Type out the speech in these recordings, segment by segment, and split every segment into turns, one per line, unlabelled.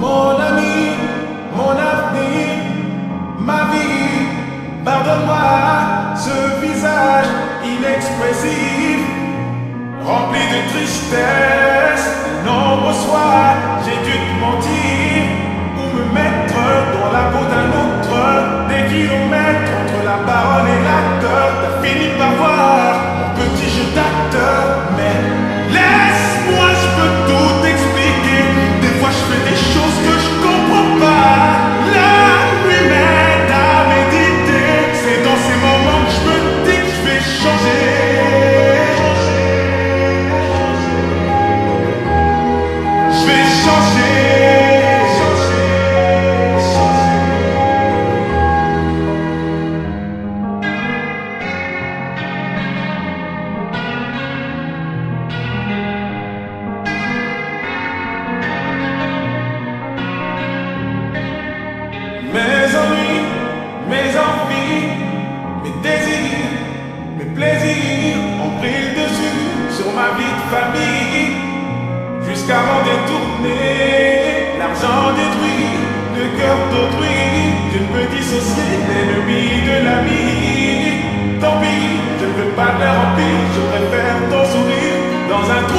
Mon ami, mon avenir, ma vie, pardonne-moi ce visage inexpressif, rempli de tristesse. Nombre soir, j'ai dû te mentir ou me mettre dans la peau d'un autre, des kilomètres entre la parole et l'acteur. T'as fini par voir. Famille. Jusqu'à m'en détourner, l'argent détruit le cœur d'autrui. Je ne peux dissocier l'ennemi de l'ami. Tant pis, je ne veux pas de leur empire, je préfère ton sourire dans un trou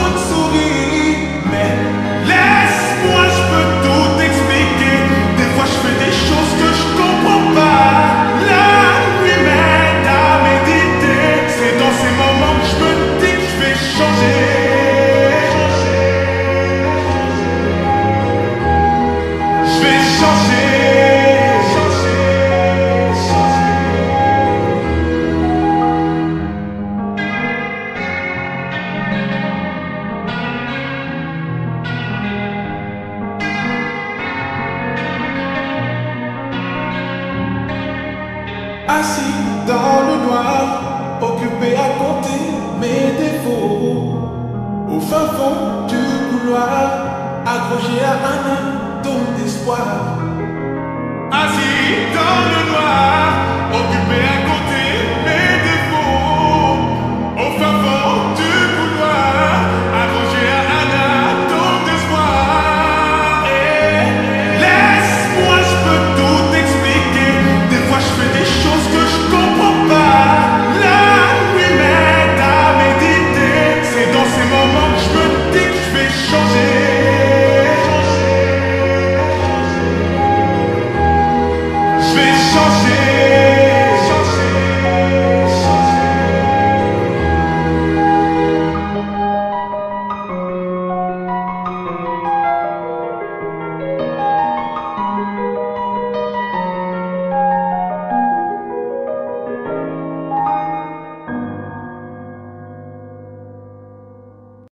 Assis dans le noir, occupé à compter mes défauts. Au fin fond du couloir, accroché à un atome d'espoir. Assis dans le noir,